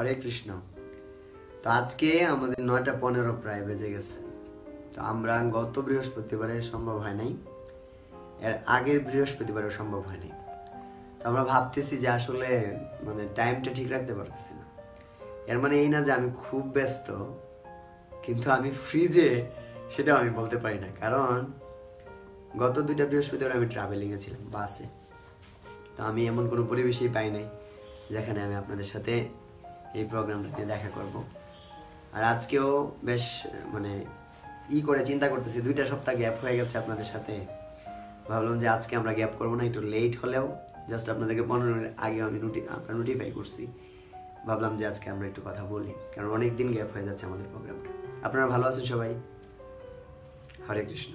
হরে কৃষ্ণ। তো আজকে আমাদের নয়টা পনেরো প্রায় বেজে গেছে। তো আমরা গত বৃহস্পতিবারে সম্ভব হয় নাই। এর আগের বৃহস্পতিবারে সম্ভব হয় নাই। তো আমরা ভাবতেছি যে আসলে মানে টাইমটা ঠিক রাখতে পারতেছি না। এর মানে এই না যে আমি খুব ব্যস্ত, কিন্তু আমি ফ্রিজে সেটাও আমি বলতে পারি না। কারণ গত দুইটা বৃহস্পতিবার আমি ট্রাভেলিংয়ে ছিলাম বাসে তো আমি এমন কোনো পরিবেশেই পাই নাই, যেখানে আমি আপনাদের সাথে এই প্রোগ্রামটা নিয়ে দেখা করব। আর আজকেও বেশ মানে ই করে চিন্তা করতেছি, দুইটা সপ্তাহ গ্যাপ হয়ে গেছে আপনাদের সাথে। ভাবলাম যে আজকে আমরা গ্যাপ করব না, একটু লেট হলেও জাস্ট আপনাদেরকে পনেরো মিনিট আগে আমি নোটি আপনার নোটিফাই করছি। ভাবলাম যে আজকে আমরা একটু কথা বলি, কারণ অনেক দিন গ্যাপ হয়ে যাচ্ছে আমাদের প্রোগ্রামটা আপনারা ভালো আছেন সবাই? হরে কৃষ্ণ।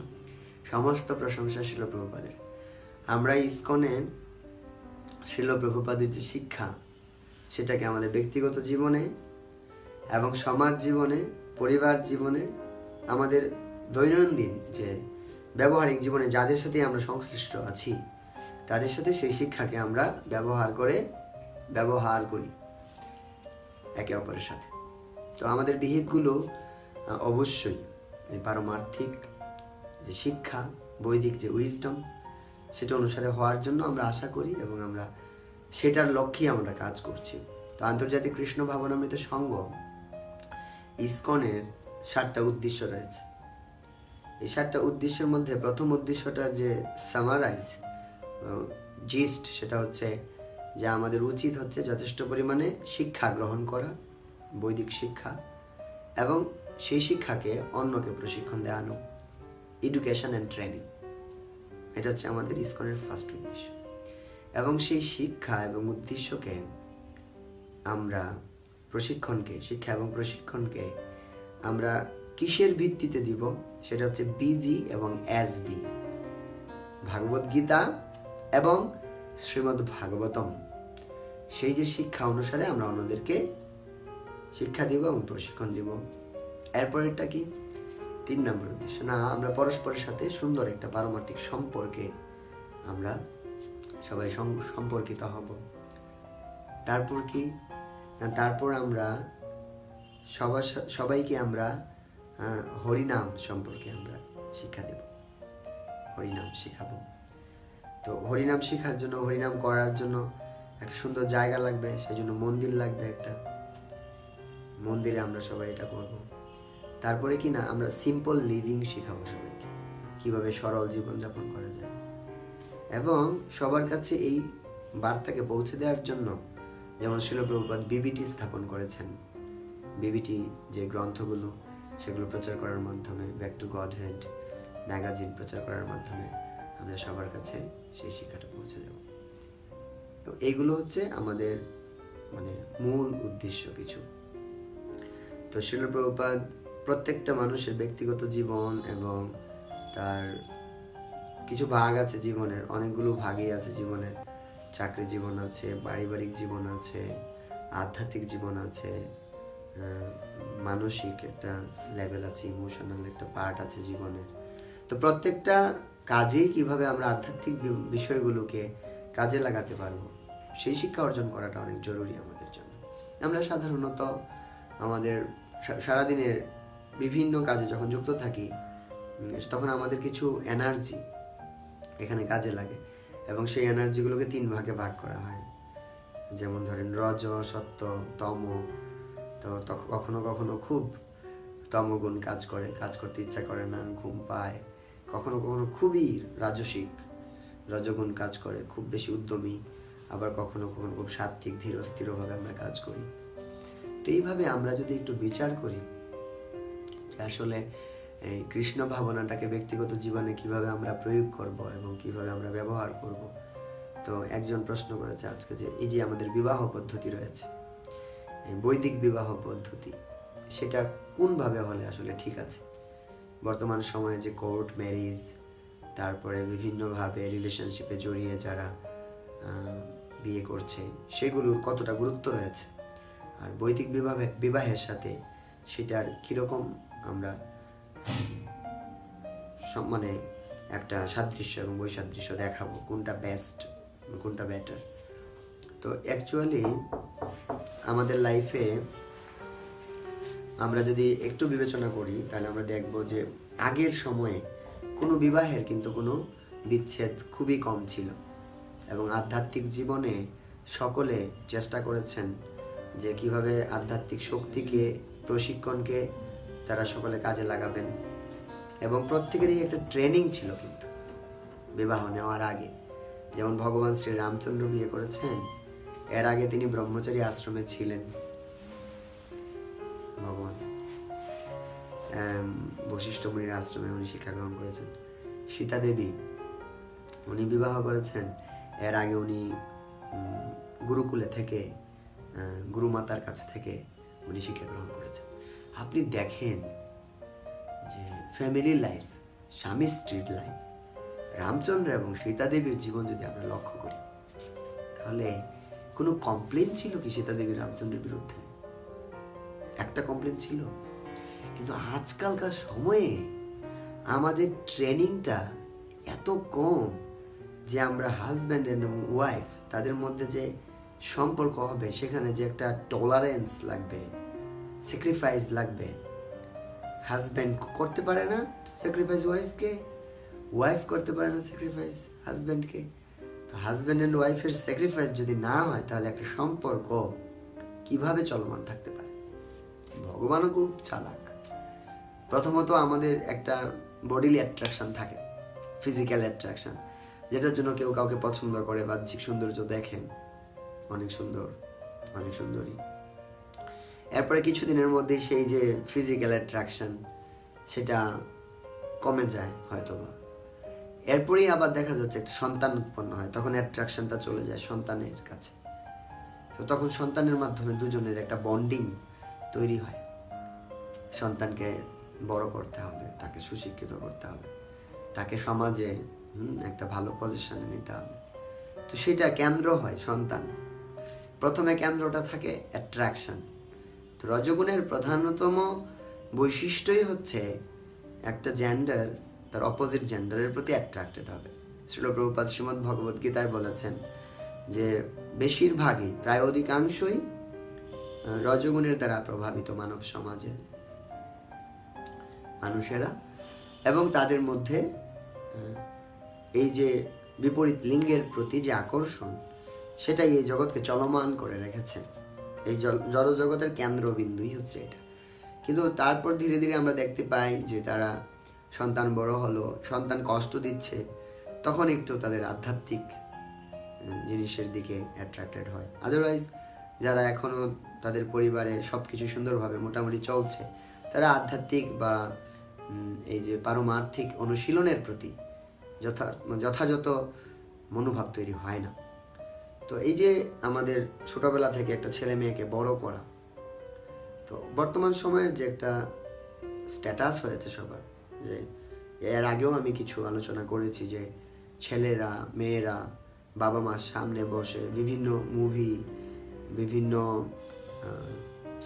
সমস্ত প্রশংসা শিল প্রভুপাদের আমরা ইস্কনে শিল প্রভুপাদের যে শিক্ষা সেটাকে আমাদের ব্যক্তিগত জীবনে এবং সমাজ জীবনে, পরিবার জীবনে, আমাদের দৈনন্দিন যে ব্যবহারিক জীবনে যাদের সাথে আমরা সংশ্লিষ্ট আছি, তাদের সাথে সেই শিক্ষাকে আমরা ব্যবহার করে ব্যবহার করি একে অপরের সাথে। তো আমাদের বিহেভগুলো অবশ্যই পারমার্থিক যে শিক্ষা, বৈদিক যে উইজডম সেটা অনুসারে হওয়ার জন্য আমরা আশা করি এবং আমরা সেটার লক্ষ্যে আমরা কাজ করছি। তো আন্তর্জাতিক কৃষ্ণ ভাবনামৃত সংঘ ইসকনের সাতটা উদ্দেশ্য রয়েছে। এই সাতটা উদ্দেশ্যের মধ্যে প্রথম উদ্দেশ্যটার যে সামারাইজ জিস্ট সেটা হচ্ছে যে আমাদের উচিত হচ্ছে যথেষ্ট পরিমাণে শিক্ষা গ্রহণ করা, বৈদিক শিক্ষা এবং সেই শিক্ষাকে অন্যকে প্রশিক্ষণ দেওয়ানো এডুকেশন অ্যান্ড ট্রেনিং এটা হচ্ছে আমাদের ইসকনের ফার্স্ট উদ্দেশ্য। এবং সেই শিক্ষা এবং উদ্দেশ্যকে আমরা প্রশিক্ষণকে, শিক্ষা এবং প্রশিক্ষণকে আমরা কিসের ভিত্তিতে দিব? সেটা হচ্ছে বিজি এবং এস বি ভাগবত গীতা এবং শ্রীমদ্ ভাগবতম। সেই যে শিক্ষা অনুসারে আমরা অন্যদেরকে শিক্ষা দিব এবং প্রশিক্ষণ দিব। এরপরেরটা কি? তিন নম্বর উদ্দেশ্য। না, আমরা পরস্পরের সাথে সুন্দর একটা পারমার্থিক সম্পর্কে আমরা সবাই সম্পর্কিত হব। তারপর কি? না, তারপর আমরা সবার সবাইকে আমরা হরিনাম সম্পর্কে আমরা শিক্ষা দেব। হরিনাম শিখাবো। তো হরিনাম শেখার জন্য, হরিনাম করার জন্য একটা সুন্দর জায়গা লাগবে সেই জন্য মন্দির লাগবে একটা। মন্দিরে আমরা সবাই এটা করব। তারপরে কি না, আমরা সিম্পল লিভিং শেখাবো সবাইকে। কীভাবে সরল জীবনযাপন করা যায়। এবং সবার কাছে এই বার্তাকে পৌঁছে দেওয়ার জন্য যেমন শিলপ্রভুপাত বিবিটি স্থাপন করেছেন। বিবিটি যে গ্রন্থগুলো, সেগুলো প্রচার করার মাধ্যমে back to Godhead magazine প্রচার করার মাধ্যমে আমরা সবার কাছে সেই শিক্ষাটা পৌঁছে দেব। তো এইগুলো হচ্ছে আমাদের মানে মূল উদ্দেশ্য কিছু। তো শিলপ্রভুপাদ প্রত্যেকটা মানুষের ব্যক্তিগত জীবন এবং তার কিছু ভাগ আছে জীবনের, অনেকগুলো ভাগই আছে জীবনের। চাকরি জীবন আছে, পারিবারিক জীবন আছে, আধ্যাত্মিক জীবন আছে মানসিক একটা লেভেল আছে ইমোশনাল একটা পার্ট আছে জীবনের। তো প্রত্যেকটা কাজেই কীভাবে আমরা আধ্যাত্মিক বিষয়গুলোকে কাজে লাগাতে পারব, সেই শিক্ষা অর্জন করাটা অনেক জরুরি আমাদের জন্য। আমরা সাধারণত আমাদের সারাদিনের বিভিন্ন কাজে যখন যুক্ত থাকি তখন আমাদের কিছু এনার্জি এখানে কাজে লাগে। এবং সেই এনার্জিগুলোকে তিন ভাগে ভাগ করা হয়। যেমন ধরেন রজ, সত্য, তম। তো কখনো কখনো খুব তমগুণ কাজ করে, কাজ করতে ইচ্ছা করে না, ঘুম পায়। কখনো কখনো খুবই রাজসিক রজগুণ কাজ করে, খুব বেশি উদ্যমী। আবার কখনো কখনো খুব সাত্বিক ধীর স্থিরভাবে আমরা কাজ করি। তো এইভাবে আমরা যদি একটু বিচার করি আসলে এই কৃষ্ণ ভাবনাটাকে ব্যক্তিগত জীবনে কীভাবে আমরা প্রয়োগ করব এবং কীভাবে আমরা ব্যবহার করব? তো একজন প্রশ্ন করেছে আজকে যে, এই যে আমাদের বিবাহ পদ্ধতি রয়েছে বৈদিক বিবাহ পদ্ধতি, সেটা কোনভাবে হলে আসলে ঠিক আছে? বর্তমান সময়ে যে কোর্ট ম্যারেজ তারপরে বিভিন্নভাবে রিলেশনশিপে জড়িয়ে যারা বিয়ে করছে, সেগুলোর কতটা গুরুত্ব রয়েছে? আর বৈদিক বিবাহে, বিবাহের সাথে সেটার কীরকম আমরা মানে একটা সাদৃশ্য এবং বৈসাদৃশ্য দেখাবো, কোনটা বেস্ট কোনটা বেটার তো অ্যাকচুয়ালি আমাদের লাইফে আমরা যদি একটু বিবেচনা করি, তাহলে আমরা দেখব যে আগের সময়ে কোনো বিবাহের কিন্তু কোনো বিচ্ছেদ খুবই কম ছিল। এবং আধ্যাত্মিক জীবনে সকলে চেষ্টা করেছেন যে কীভাবে আধ্যাত্মিক শক্তিকে, প্রশিক্ষণকে তারা সকলে কাজে লাগাবেন। এবং প্রত্যেকেরই একটা ট্রেনিং ছিল কিন্তু, বিবাহ নেওয়ার আগে। যেমন ভগবান শ্রী রামচন্দ্র বিয়ে করেছেন, এর আগে তিনি ব্রহ্মচারী আশ্রমে ছিলেন। ভগবান বশিষ্ঠ মুনির আশ্রমে উনি শিক্ষা গ্রহণ করেছেন। সীতা দেবী, উনি বিবাহ করেছেন, এর আগে উনি গুরুকুলে থেকে গুরুমাতার কাছ থেকে উনি শিক্ষা গ্রহণ করেছেন। আপনি দেখেন যে ফ্যামিলি লাইফ স্বামী স্ত্রীর লাইফ রামচন্দ্র এবং সীতা দেবীর জীবন যদি আমরা লক্ষ্য করি, তাহলে কোনো কমপ্লেন ছিল কি সীতা দেবী রামচন্দ্রের বিরুদ্ধে? একটা কমপ্লেন ছিল। কিন্তু আজকালকার সময়ে আমাদের ট্রেনিংটা এত কম যে আমরা হাজব্যান্ড এবং ওয়াইফ তাদের মধ্যে যে সম্পর্ক হবে, সেখানে যে একটা টলারেন্স লাগবে স্যাক্রিফাইস লাগবে। হাজব্যান্ড করতে পারে না স্যাক্রিফাইস ওয়াইফকে ওয়াইফ করতে পারে না স্যাক্রিফাইস হাজব্যান্ডকে তো হাজব্যান্ড অ্যান্ড ওয়াইফের স্যাক্রিফাইস যদি না হয়, তাহলে একটা সম্পর্ক কীভাবে চলমান থাকতে পারে? ভগবানও খুব চালাক। প্রথমত আমাদের একটা বডিলি অ্যাট্রাকশন থাকে ফিজিক্যাল অ্যাট্রাকশন যেটার জন্য কেউ কাউকে পছন্দ করে, বাহ্যিক সৌন্দর্য দেখেন। অনেক সুন্দর, অনেক সুন্দরী। এরপরে কিছুদিনের মধ্যে সেই যে ফিজিক্যাল অ্যাট্রাকশন সেটা কমে যায় হয়তো বা এরপরেই আবার দেখা যাচ্ছে একটা সন্তান উৎপন্ন হয়, তখন অ্যাট্রাকশনটা চলে যায় সন্তানের কাছে। তো তখন সন্তানের মাধ্যমে দুজনের একটা বন্ডিং তৈরি হয়। সন্তানকে বড় করতে হবে, তাকে সুশিক্ষিত করতে হবে, তাকে সমাজে একটা ভালো পজিশনে নিতে হবে। তো সেটা কেন্দ্র হয় সন্তান। প্রথমে কেন্দ্রটা থাকে অ্যাট্রাকশন রজগুণের প্রধানতম বৈশিষ্ট্যই হচ্ছে একটা জেন্ডার তার অপোজিট জেন্ডারের প্রতি অ্যাট্রাক্টেড হবে। শ্রীল প্রভুপাত শ্রীমদ ভগবদ গীতায় বলেছেন যে, বেশিরভাগই প্রায় অধিকাংশই রজগুণের দ্বারা প্রভাবিত মানব সমাজে। মানুষেরা এবং তাদের মধ্যে এই যে বিপরীত লিঙ্গের প্রতি যে আকর্ষণ, সেটাই এই জগৎকে চলমান করে রেখেছে। এই জড়জগতের কেন্দ্রবিন্দুই হচ্ছে এটা। কিন্তু তারপর ধীরে ধীরে আমরা দেখতে পাই যে তারা সন্তান বড় হলো, সন্তান কষ্ট দিচ্ছে, তখন একটু তাদের আধ্যাত্মিক জিনিসের দিকে অ্যাট্রাক্টেড হয়। আদারওয়াইজ যারা এখনও তাদের পরিবারে সব কিছু সুন্দরভাবে মোটামুটি চলছে, তারা আধ্যাত্মিক বা এই যে পারমার্থিক অনুশীলনের প্রতি যথা, যথাযথ মনোভাব তৈরি হয় না। তো এই যে আমাদের ছোটবেলা থেকে একটা ছেলে মেয়েকে বড় করা, তো বর্তমান সময়ের যে একটা স্ট্যাটাস হয়েছে সবার, যে এর আগেও আমি কিছু আলোচনা করেছি যে ছেলেরা, মেয়েরা, বাবা মার সামনে বসে বিভিন্ন মুভি বিভিন্ন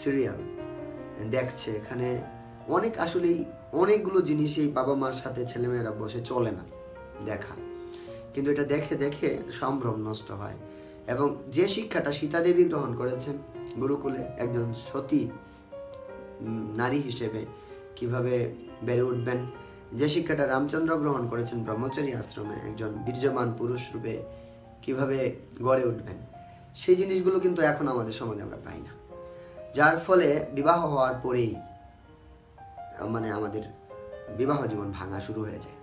সিরিয়াল দেখছে। এখানে অনেক আসলেই অনেকগুলো জিনিসই বাবা মার সাথে ছেলেমেয়েরা বসে চলে না দেখা। কিন্তু এটা দেখে দেখে সম্ভ্রম নষ্ট হয়। এবং যে শিক্ষাটা সীতাদেবী গ্রহণ করেছেন গুরুকুলে একজন সতী নারী হিসেবে কীভাবে বেড়ে উঠবেন, যে শিক্ষাটা রামচন্দ্র গ্রহণ করেছেন ব্রহ্মচারী আশ্রমে একজন বীর্যমান পুরুষ রূপে কীভাবে গড়ে উঠবেন, সেই জিনিসগুলো কিন্তু এখন আমাদের সমাজে আমরা পাই না। যার ফলে বিবাহ হওয়ার পরেই মানে আমাদের বিবাহ জীবন ভাঙা শুরু হয়ে যায়।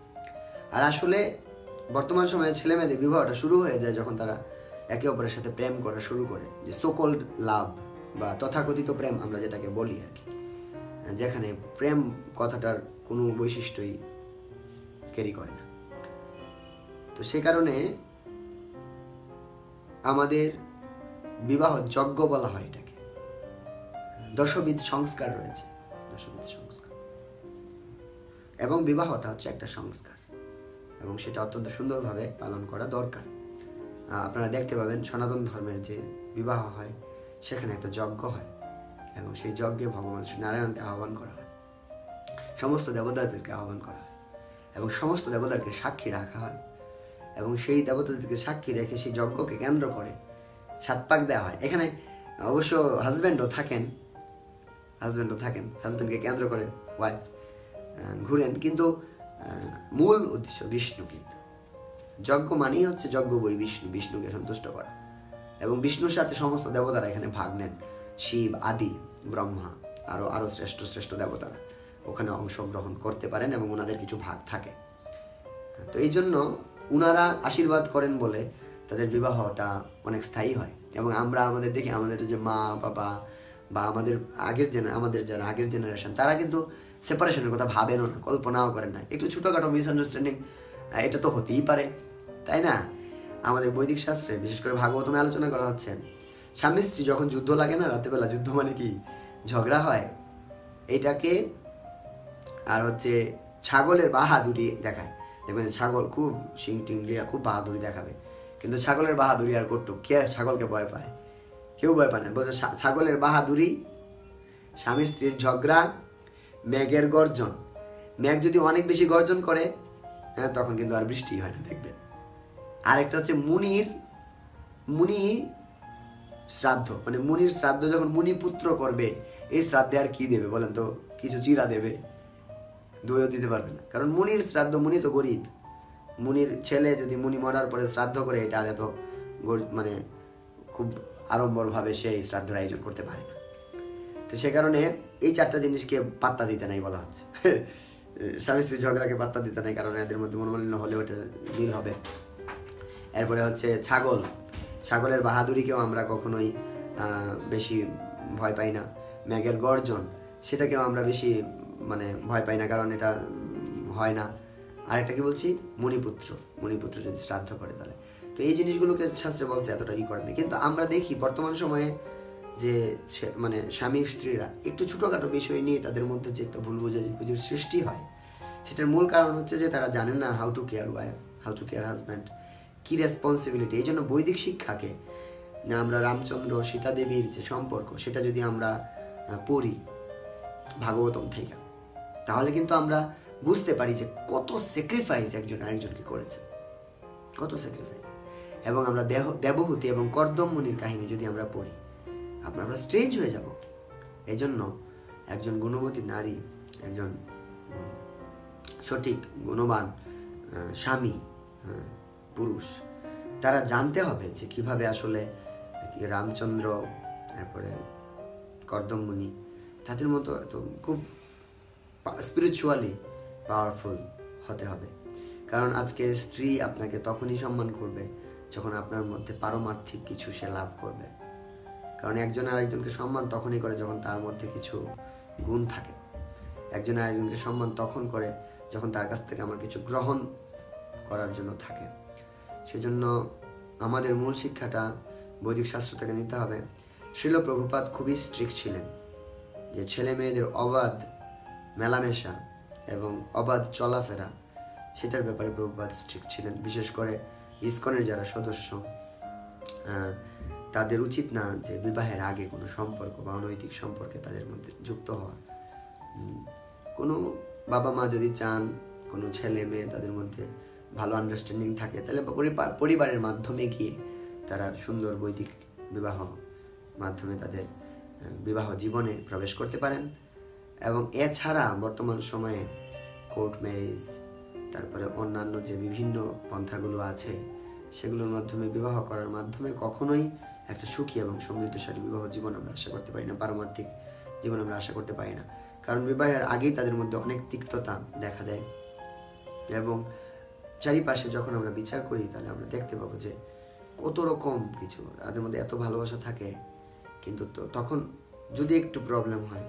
আর আসলে বর্তমান সময়ে ছেলে মেয়েদের বিবাহটা শুরু হয়ে যায় যখন তারা একে অপরের সাথে প্রেম করা শুরু করে, যে সোকল্ড লাভ বা তথাকথিত প্রেম আমরা যেটাকে বলি আর কি। যেখানে প্রেম কথাটার কোনো বৈশিষ্ট্যই ক্যারি করে না। তো সে কারণে আমাদের বিবাহ যজ্ঞ বলা হয় এটাকে। দশবিধ সংস্কার রয়েছে, দশবিধ সংস্কার। এবং বিবাহটা হচ্ছে একটা সংস্কার। এবং সেটা অত্যন্ত সুন্দরভাবে পালন করা দরকার। আপনারা দেখতে পাবেন সনাতন ধর্মের যে বিবাহ হয়, সেখানে একটা যজ্ঞ হয় এবং সেই যজ্ঞে ভগবান শ্রী নারায়ণকে আহ্বান করা হয়। সমস্ত দেবতাদেরকে আহ্বান করা হয় এবং সমস্ত দেবতাকে সাক্ষী রাখা হয় এবং সেই দেবতাদেরকে সাক্ষী রেখে সেই যজ্ঞকে কেন্দ্র করে সাত পাক দেওয়া হয়। এখানে অবশ্য হাজব্যান্ডও থাকেন হাজব্যান্ডও থাকেন হাজব্যান্ডকে কেন্দ্র করে ওয়াইফ ঘুরেন, কিন্তু মূল উদ্দেশ্য বিষ্ণু কিন্তু। যজ্ঞ মানেই হচ্ছে যজ্ঞ বই বিষ্ণু, বিষ্ণুকে সন্তুষ্ট করা। এবং বিষ্ণুর সাথে সমস্ত দেবতারা এখানে ভাগ নেন। শিব, আদি, ব্রহ্মা আরও আরও শ্রেষ্ঠ শ্রেষ্ঠ দেবতারা। ওখানে অংশগ্রহণ করতে পারেন এবং ওনাদের কিছু ভাগ থাকে। তো এই জন্য উনারা আশীর্বাদ করেন বলে তাদের বিবাহটা অনেক স্থায়ী হয়। এবং আমরা আমাদের দেখি, আমাদের যে মা, বাবা বা আমাদের আগের জেনে আমাদের যারা আগের জেনারেশন তারা কিন্তু সেপারেশনের কথা ভাবেনও না, কল্পনাও করেন না। একটু ছোটোখাটো মিসআন্ডারস্ট্যান্ডিং এটা তো হতেই পারে, তাই না? আমাদের বৈদিক শাস্ত্রে, বিশেষ করে ভাগবতমে আলোচনা করা হচ্ছে, স্বামী স্ত্রী যখন যুদ্ধ লাগে না, রাতেবেলা যুদ্ধ মানে কি? ঝগড়া হয়। এটাকে আর হচ্ছে ছাগলের বাহাদুরি দেখায়। দেখবেন ছাগল খুব শিং টিং খুব বাহাদুরি দেখাবে। কিন্তু ছাগলের বাহাদুরি আর করতো কে ছাগলকে ভয় পায়? কেউ ভয় পায় না। বলছে ছাগলের বাহাদুরি, স্বামী স্ত্রীর ঝগড়া মেঘের গর্জন। মেঘ যদি অনেক বেশি গর্জন করে হ্যাঁ তখন কিন্তু আর বৃষ্টি হয় না, দেখবেন। আরেকটা হচ্ছে মুনির, মুনি শ্রাদ্ধ মানে মুনির শ্রাদ্ধ যখন মুনি পুত্র করবে, এই শ্রাদ্ধে আর কি দেবে বলেন তো? কিছু চিরা দেবে, দইও দিতে পারবে না। কারণ মুনির শ্রাদ্ধ, মুনি তো গরিব। মুনির ছেলে যদি মুনি মরার পরে শ্রাদ্ধ করে, এটা আর এত মানে খুব আড়ম্বরভাবে সে এই শ্রাদ্ধের আয়োজন করতে পারে না। তো সে কারণে এই চারটা জিনিসকে পাত্তা দিতে নাই বলা হচ্ছে। স্বামী স্ত্রী ঝগড়াকে পাত্তা দিতে নাই, কারণ এদের মধ্যে মনোমালিন্য হলে ওটা মিল হবে। এরপরে হচ্ছে ছাগল। ছাগলের বাহাদুরিকেও আমরা কখনোই বেশি ভয় পাই না। ম্যাগের গর্জন, সেটাকেও আমরা বেশি মানে ভয় পাই না, কারণ এটা হয় না। আরেকটা কি বলছি? মণিপুত্র মণিপুত্র যদি শ্রাদ্ধ করে তাহলে। তো এই জিনিসগুলোকে শাস্ত্রে বলছে এতটা ই করে না কিন্তু আমরা দেখি বর্তমান সময়ে যে মানে স্বামী স্ত্রীরা একটু ছোটোখাটো বিষয় নিয়ে তাদের মধ্যে যে একটা ভুল বোঝাবুঝির সৃষ্টি হয়, সেটার মূল কারণ হচ্ছে যে তারা জানেন না how to care wife how to care husband কি রেসপন্সিবিলিটি এই জন্য বৈদিক শিক্ষাকে আমরা রামচন্দ্র সীতা দেবীর যে সম্পর্ক, সেটা যদি আমরা পড়ি ভাগবতম থেকে, তাহলে কিন্তু আমরা বুঝতে পারি যে কত স্যাক্রিফাইস একজন আরেকজনকে করেছে। কত স্যাক্রিফাইস এবং আমরা দেহ দেবহূতি এবং কর্দম মুনির কাহিনী যদি আমরা পড়ি আমরা স্ট্রেঞ্জ হয়ে যাব। এই জন্য একজন গুণবতী নারী, একজন সঠিক, গুণবান স্বামী পুরুষ, তারা জানতে হবে যে কীভাবে আসলে রামচন্দ্র, তারপরে কর্দমমুনি, তাদের মতো এত খুব স্পিরিচুয়ালি পাওয়ারফুল হতে হবে। কারণ আজকে স্ত্রী আপনাকে তখনই সম্মান করবে যখন আপনার মধ্যে পারমার্থিক কিছু সে লাভ করবে। কারণ একজন আরেকজনকে সম্মান তখনই করে যখন তার মধ্যে কিছু গুণ থাকে। একজন আরেকজনকে সম্মান তখন করে যখন তার কাছ থেকে আমার কিছু গ্রহণ করার জন্য থাকে। সেজন্য আমাদের মূল শিক্ষাটা বৈদিক শাস্ত্র থেকে নিতে হবে। শিল প্রভুপাত খুবই স্ট্রিক্ট ছিলেন যে ছেলে মেয়েদের অবাধ মেলামেশা এবং অবাধ চলাফেরা, সেটার ব্যাপারে প্রভুপাত স্ট্রিক্ট ছিলেন। বিশেষ করে ইসকনের যারা সদস্য তাদের উচিত না যে বিবাহের আগে কোনো সম্পর্ক বা অনৈতিক সম্পর্কে তাদের মধ্যে যুক্ত হওয়া। কোনো বাবা মা যদি চান, কোনো ছেলে মেয়ে তাদের মধ্যে ভালো আন্ডারস্ট্যান্ডিং থাকে, তাহলে পরিবার, পরিবারের মাধ্যমে গিয়ে তারা সুন্দর বৈদিক বিবাহ মাধ্যমে তাদের বিবাহ জীবনে প্রবেশ করতে পারেন। এবং এছাড়া বর্তমান সময়ে কোর্ট ম্যারেজ তারপরে অন্যান্য যে বিভিন্ন পন্থাগুলো আছে, সেগুলোর মাধ্যমে বিবাহ করার মাধ্যমে কখনোই একটা সুখী এবং সমৃদ্ধশালী বিবাহ জীবন আমরা আশা করতে পারি না, পারমার্থিক জীবন আমরা আশা করতে পারি না। কারণ বিবাহের আগেই তাদের মধ্যে অনেক তিক্ততা দেখা দেয় এবং চারিপাশে যখন আমরা বিচার করি, তাহলে আমরা দেখতে পাবো যে কত রকম কিছু, তাদের মধ্যে এত ভালোবাসা থাকে। কিন্তু তখন যদি একটু প্রবলেম হয়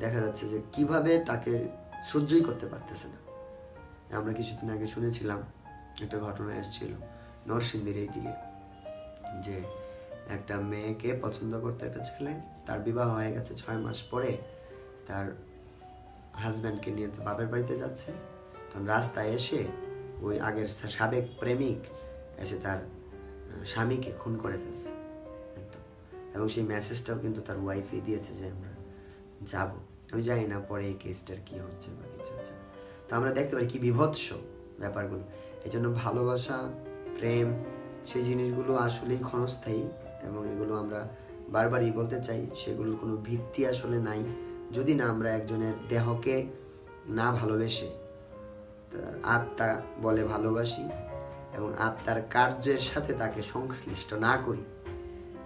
দেখা যাচ্ছে যে কীভাবে তাকে সহ্যই করতে পারতেছে না। আমরা কিছুদিন আগে শুনেছিলাম, একটা ঘটনা এসেছিল নরসিংদীর এই দিকে। যে একটা মেয়েকে পছন্দ করতে একটা ছেলে, তার বিবাহ হয়ে গেছে ছয় মাস পরে, তার হাজব্যান্ডকে নিয়ে তার বাপের বাড়িতে যাচ্ছে। তখন রাস্তায় এসে ওই আগের সাবেক প্রেমিক এসে তার স্বামীকে খুন করে ফেলছে। একদম। এবং সেই মেসেজটাও কিন্তু তার ওয়াইফে দিয়েছে যে আমরা যাব। আমি জানি না পরে এই কেসটার কি হচ্ছে বা কিছু হচ্ছে। তো আমরা দেখতে পারি কি বিভৎস ব্যাপারগুলো। এই জন্য ভালোবাসা, প্রেম সেই জিনিসগুলো আসলেই ক্ষণস্থায়ী এবং এগুলো আমরা বারবারই বলতে চাই, সেগুলোর কোনো ভিত্তি আসলে নাই। যদি না আমরা একজনের দেহকে না ভালোবেসে তার আত্মা বলে ভালোবাসি এবং আত্মার কার্যের সাথে তাকে সংশ্লিষ্ট না করি,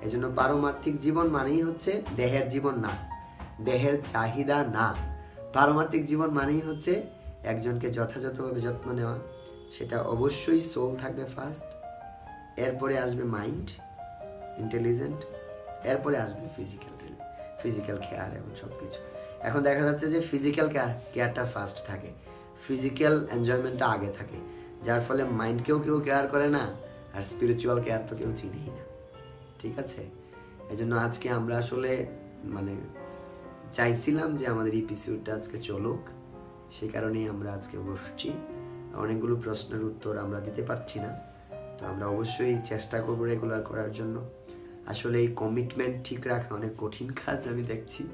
এজন্য পারমার্থিক জীবন মানেই হচ্ছে দেহের জীবন না, দেহের চাহিদা না। পারমার্থিক জীবন মানেই হচ্ছে একজনকে যথাযথভাবে যত্ন নেওয়া, সেটা অবশ্যই সোল থাকবে ফার্স্ট এরপরে আসবে মাইন্ড ইন্টেলিজেন্ট এরপরে আসবে ফিজিক্যাল ফিজিক্যাল কেয়ার এবং সব কিছু এখন দেখা যাচ্ছে যে ফিজিক্যাল কেয়ার কেয়ারটা ফার্স্ট থাকে। ফিজিক্যাল এনজয়মেন্টটা আগে থাকে। যার ফলে মাইন্ডকেও কেউ কেয়ার করে না, আর স্পিরিচুয়াল কেয়ার তো কেউ চিনেই না। ঠিক আছে? এই জন্য আজকে আমরা আসলে মানে চাইছিলাম যে আমাদের এই এপিসোডটা আজকে চলুক। সেই কারণেই আমরা আজকে বসছি। অনেকগুলো প্রশ্নের উত্তর আমরা দিতে পারছি না। তো আমরা অবশ্যই চেষ্টা করব রেগুলার করার জন্য। আসলে এই কমিটমেন্ট ঠিক রাখা অনেক কঠিন কাজ আমি দেখছি।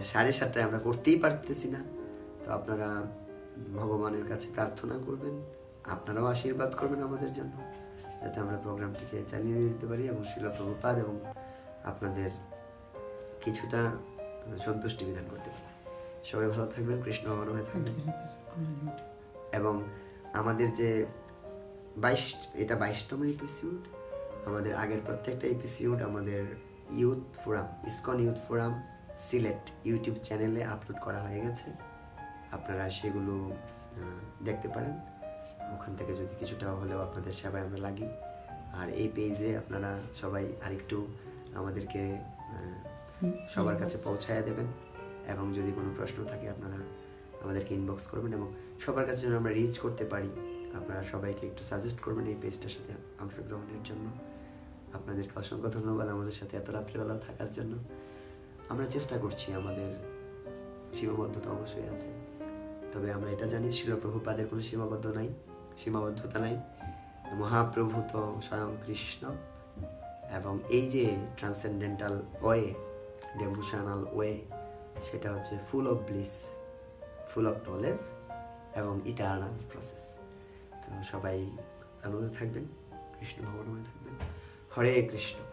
সাড়ে সাতটায় আমরা করতেই পারতেছি না। তো আপনারা ভগবানের কাছে প্রার্থনা করবেন আপনারাও আশীর্বাদ করবেন আমাদের জন্য যাতে আমরা প্রোগ্রামটিকে চালিয়ে নিয়ে যেতে পারি এবং শিল প্রভুপাদ এবং আপনাদের কিছুটা সন্তুষ্টি বিধান করতে পারি। সবাই ভালো থাকবেন কৃষ্ণ হয়ে থাকবেন। এবং আমাদের যে বাইশ এটা বাইশতম এপিসিউড আমাদের আগের প্রত্যেকটা এপিসিউড আমাদের youth forum ISKCON youth forum Sylhet YouTube চ্যানেলে আপলোড করা হয়ে গেছে। আপনারা সেগুলো দেখতে পারেন। ওখান থেকে যদি কিছুটা হলেও আপনাদের সেবায় আমরা লাগি। আর এই পেজে আপনারা সবাই আরেকটু আমাদেরকে সবার কাছে পৌঁছায় দেবেন। এবং যদি কোনো প্রশ্ন থাকে আপনারা আমাদেরকে ইনবক্স করবেন এবং সবার কাছে যেন আমরা রিচ করতে পারি। আপনারা সবাইকে একটু সাজেস্ট করবেন এই পেজটার সাথে অংশগ্রহণের জন্য। আপনাদেরকে অসংখ্য ধন্যবাদ আমাদের সাথে এত রাত্রিবেলা থাকার জন্য। আমরা চেষ্টা করছি, আমাদের সীমাবদ্ধতা অবশ্যই আছে। তবে আমরা এটা জানি, শিলপ্রভুপাদের কোনো সীমাবদ্ধ নাই, সীমাবদ্ধতা নাই। মহাপ্রভু তো স্বয়ং কৃষ্ণ। এবং এই যে ট্রান্সেন্ডেন্টাল ওয়ে ডেভোশনাল ওয়ে সেটা হচ্ছে full of bliss full of knowledge এবং ইটার্নাল প্রসেস তো সবাই আনন্দে থাকবেন কৃষ্ণ ভগবান থাকবেন। হরে কৃষ্ণ।